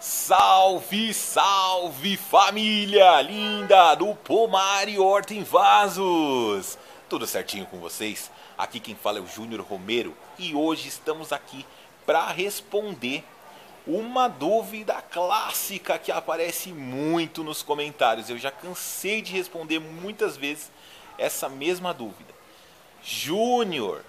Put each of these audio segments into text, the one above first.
Salve, salve família linda do Pomar e Horta em Vasos! Tudo certinho com vocês? Aqui quem fala é o Júnior Romero e hoje estamos aqui para responder uma dúvida clássica que aparece muito nos comentários. Eu já cansei de responder muitas vezes essa mesma dúvida. Júnior,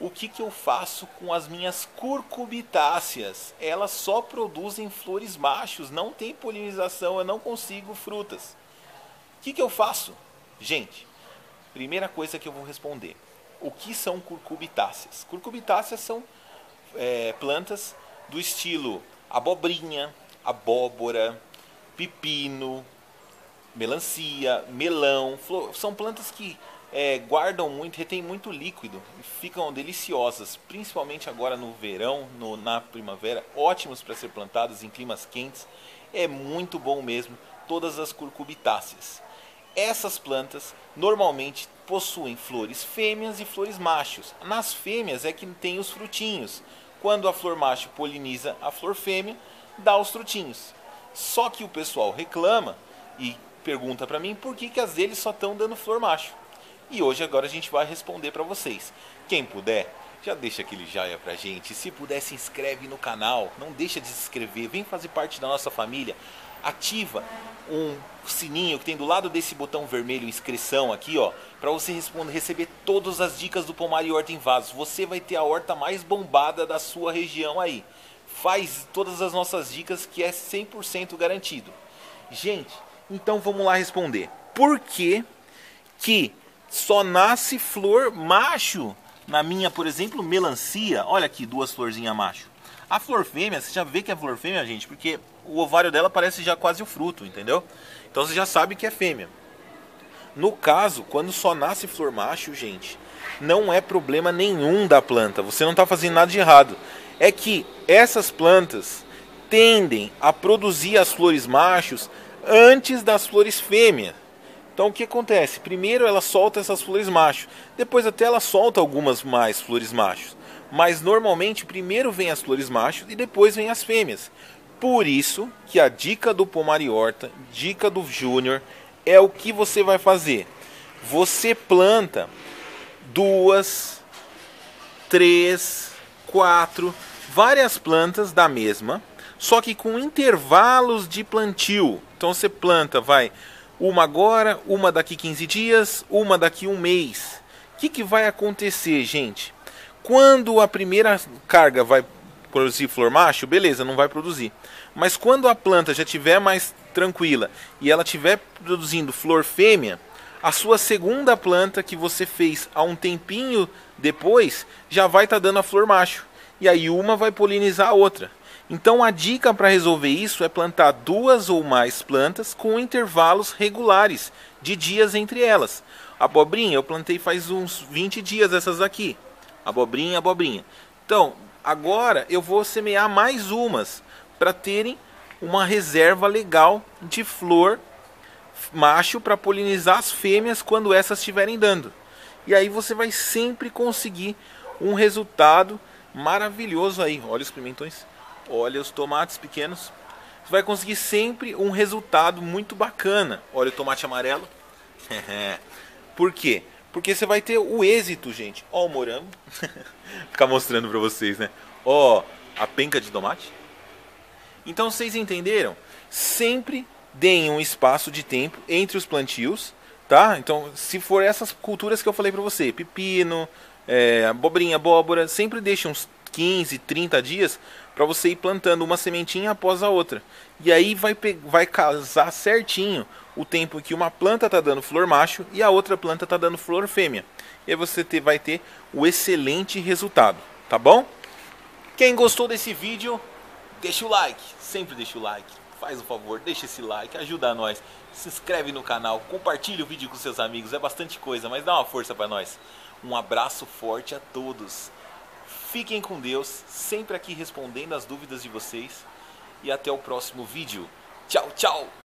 o que, que eu faço com as minhas curcubitáceas? Elas só produzem flores machos, não tem polinização, eu não consigo frutas. O que, que eu faço? Gente, primeira coisa que eu vou responder. O que são curcubitáceas? Curcubitáceas são é, plantas do estilo abobrinha, abóbora, pepino, melancia, melão. São plantas que é, guardam muito, retêm muito líquido e ficam deliciosas, principalmente agora no verão, no, na primavera, ótimos para ser plantadas em climas quentes. É muito bom mesmo, todas as curcubitáceas. Essas plantas normalmente possuem flores fêmeas e flores machos. Nas fêmeas é que tem os frutinhos. Quando a flor macho poliniza a flor fêmea, dá os frutinhos. Só que o pessoal reclama e pergunta para mim por que, que as deles só estão dando flor macho. E hoje agora a gente vai responder para vocês. Quem puder, já deixa aquele joia pra gente. Se puder, se inscreve no canal. Não deixa de se inscrever. Vem fazer parte da nossa família. Ativa um sininho que tem do lado desse botão vermelho inscrição aqui, ó, para você responder, receber todas as dicas do pomar e horta em vasos. Você vai ter a horta mais bombada da sua região aí. Faz todas as nossas dicas que é 100% garantido. Gente, então vamos lá responder. Por que que só nasce flor macho. Na minha, por exemplo, melancia, olha aqui, duas florzinhas macho. A flor fêmea, você já vê que é flor fêmea, gente, porque o ovário dela parece já quase o fruto, entendeu? Então você já sabe que é fêmea. No caso, quando só nasce flor macho, gente, não é problema nenhum da planta. Você não está fazendo nada de errado. É que essas plantas tendem a produzir as flores machos antes das flores fêmeas. Então o que acontece? Primeiro ela solta essas flores machos, depois até ela solta algumas mais flores machos. Mas normalmente primeiro vem as flores machos e depois vem as fêmeas. Por isso que a dica do Pomariorta, dica do Júnior, é o que você vai fazer. Você planta duas, três, quatro, várias plantas da mesma, só que com intervalos de plantio. Então você planta, vai uma agora, uma daqui 15 dias, uma daqui um mês. O que, que vai acontecer, gente? Quando a primeira carga vai produzir flor macho, beleza, não vai produzir. Mas quando a planta já estiver mais tranquila e ela estiver produzindo flor fêmea, a sua segunda planta que você fez há um tempinho depois já vai estar tá dando a flor macho. E aí uma vai polinizar a outra. Então a dica para resolver isso é plantar duas ou mais plantas com intervalos regulares de dias entre elas. Abobrinha eu plantei faz uns 20 dias essas aqui. Abobrinha, abobrinha. Então, agora eu vou semear mais umas para terem uma reserva legal de flor macho para polinizar as fêmeas quando essas estiverem dando. E aí você vai sempre conseguir um resultado maravilhoso aí. Olha os pimentões olha os tomates pequenos, você vai conseguir sempre um resultado muito bacana. Olha o tomate amarelo. Por quê? Porque você vai ter o êxito, gente. Ó o morango. Ficar mostrando para vocês, né? Ó a penca de tomate. Então vocês entenderam? Sempre deem um espaço de tempo entre os plantios, tá? Então, se for essas culturas que eu falei para você, pepino, é, abobrinha, abóbora, sempre deixe uns 15, 30 dias para você ir plantando uma sementinha após a outra. E aí vai, vai casar certinho o tempo que uma planta está dando flor macho e a outra planta está dando flor fêmea. E aí você ter, vai ter o excelente resultado, tá bom? Quem gostou desse vídeo, deixa o like, sempre deixa o like. Faz o favor, deixa esse like, ajuda nós. Se inscreve no canal, compartilha o vídeo com seus amigos, é bastante coisa, mas dá uma força para nós. Um abraço forte a todos. Fiquem com Deus, sempre aqui respondendo as dúvidas de vocês. E até o próximo vídeo. Tchau, tchau!